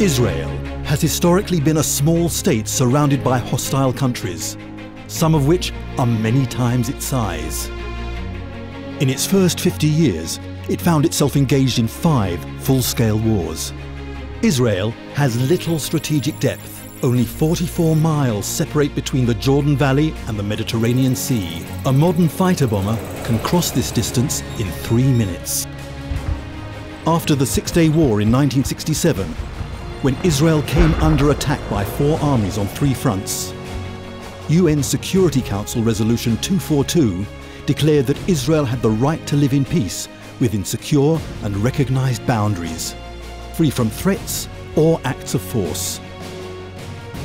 Israel has historically been a small state surrounded by hostile countries, some of which are many times its size. In its first 50 years, it found itself engaged in five full-scale wars. Israel has little strategic depth. Only 44 miles separate between the Jordan Valley and the Mediterranean Sea. A modern fighter bomber can cross this distance in three minutes. After the Six-Day War in 1967, when Israel came under attack by four armies on three fronts. UN Security Council Resolution 242 declared that Israel had the right to live in peace within secure and recognized boundaries, free from threats or acts of force.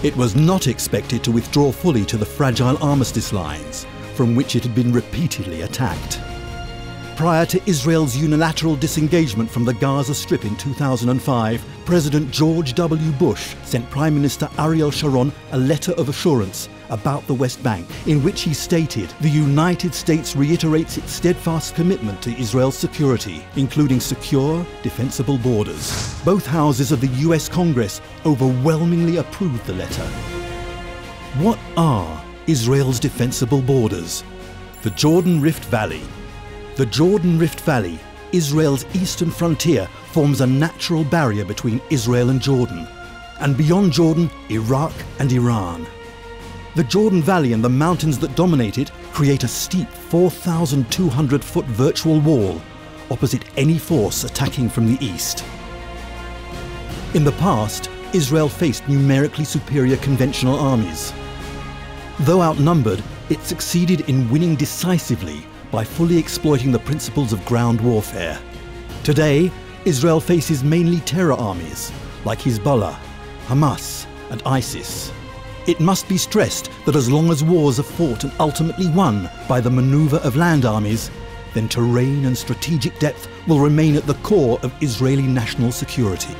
It was not expected to withdraw fully to the fragile armistice lines from which it had been repeatedly attacked. Prior to Israel's unilateral disengagement from the Gaza Strip in 2005, President George W. Bush sent Prime Minister Ariel Sharon a letter of assurance about the West Bank, in which he stated the United States reiterates its steadfast commitment to Israel's security, including secure, defensible borders. Both houses of the US Congress overwhelmingly approved the letter. What are Israel's defensible borders? The Jordan Rift Valley, the Jordan Rift Valley, Israel's eastern frontier, forms a natural barrier between Israel and Jordan, and beyond Jordan, Iraq and Iran. The Jordan Valley and the mountains that dominate it create a steep 4,200 foot virtual wall opposite any force attacking from the east. In the past, Israel faced numerically superior conventional armies. Though outnumbered, it succeeded in winning decisively by fully exploiting the principles of ground warfare. Today, Israel faces mainly terror armies like Hezbollah, Hamas, and ISIS. It must be stressed that as long as wars are fought and ultimately won by the maneuver of land armies, then terrain and strategic depth will remain at the core of Israeli national security.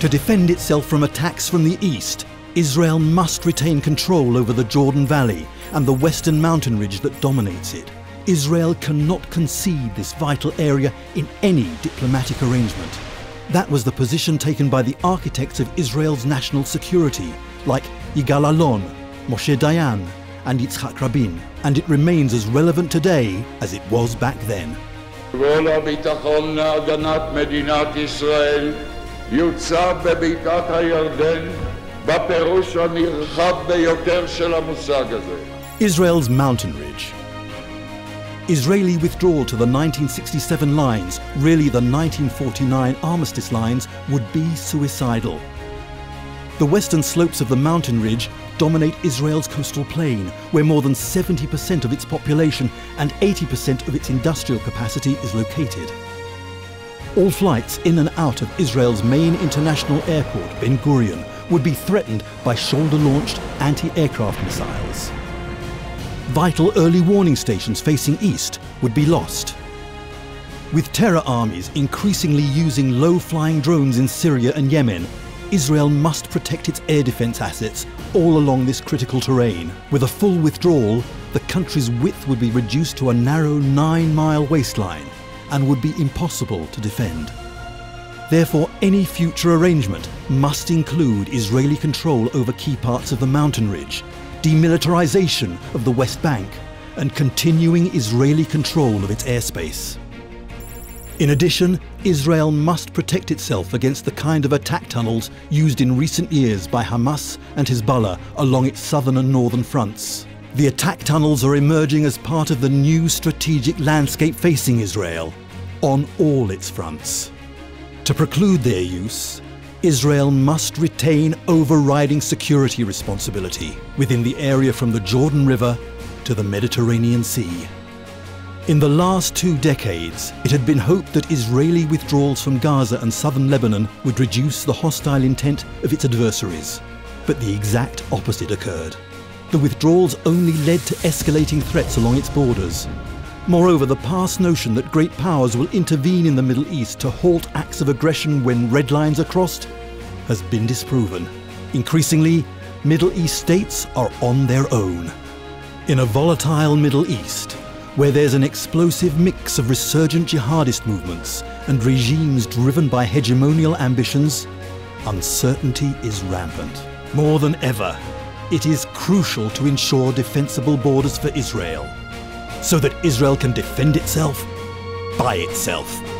To defend itself from attacks from the east, Israel must retain control over the Jordan Valley and the western mountain ridge that dominates it. Israel cannot concede this vital area in any diplomatic arrangement. That was the position taken by the architects of Israel's national security, like Yigal Allon, Moshe Dayan, and Yitzhak Rabin, and it remains as relevant today as it was back then. הביטחון להגנת מדינת ישראל יוצב בבקעת הירדן בפירוש הנרחב ביותר של המושג הזה. Israel's mountain ridge Israeli withdrawal to the 1967 lines, really the 1949 armistice lines, would be suicidal. The western slopes of the mountain ridge dominate Israel's coastal plain, where more than 70% of its population and 80% of its industrial capacity is located. All flights in and out of Israel's main international airport, Ben Gurion, would be threatened by shoulder-launched anti-aircraft missiles vital early warning stations facing east would be lost. With terror armies increasingly using low-flying drones in Syria and Yemen, Israel must protect its air defense assets all along this critical terrain. With a full withdrawal, the country's width would be reduced to a narrow nine-mile waistline and would be impossible to defend. Therefore, any future arrangement must include Israeli control over key parts of the mountain ridge demilitarization of the West Bank, and continuing Israeli control of its airspace. In addition, Israel must protect itself against the kind of attack tunnels used in recent years by Hamas and Hezbollah along its southern and northern fronts. The attack tunnels are emerging as part of the new strategic landscape facing Israel on all its fronts. To preclude their use, Israel must retain overriding security responsibility within the area from the Jordan River to the Mediterranean Sea. In the last two decades, it had been hoped that Israeli withdrawals from Gaza and southern Lebanon would reduce the hostile intent of its adversaries. But the exact opposite occurred. The withdrawals only led to escalating threats along its borders. Moreover, the past notion that great powers will intervene in the Middle East to halt acts of aggression when red lines are crossed has been disproven. Increasingly, Middle East states are on their own. In a volatile Middle East, where there's an explosive mix of resurgent jihadist movements and regimes driven by hegemonial ambitions, uncertainty is rampant. More than ever, it is crucial to ensure defensible borders for Israel, so that Israel can defend itself by itself.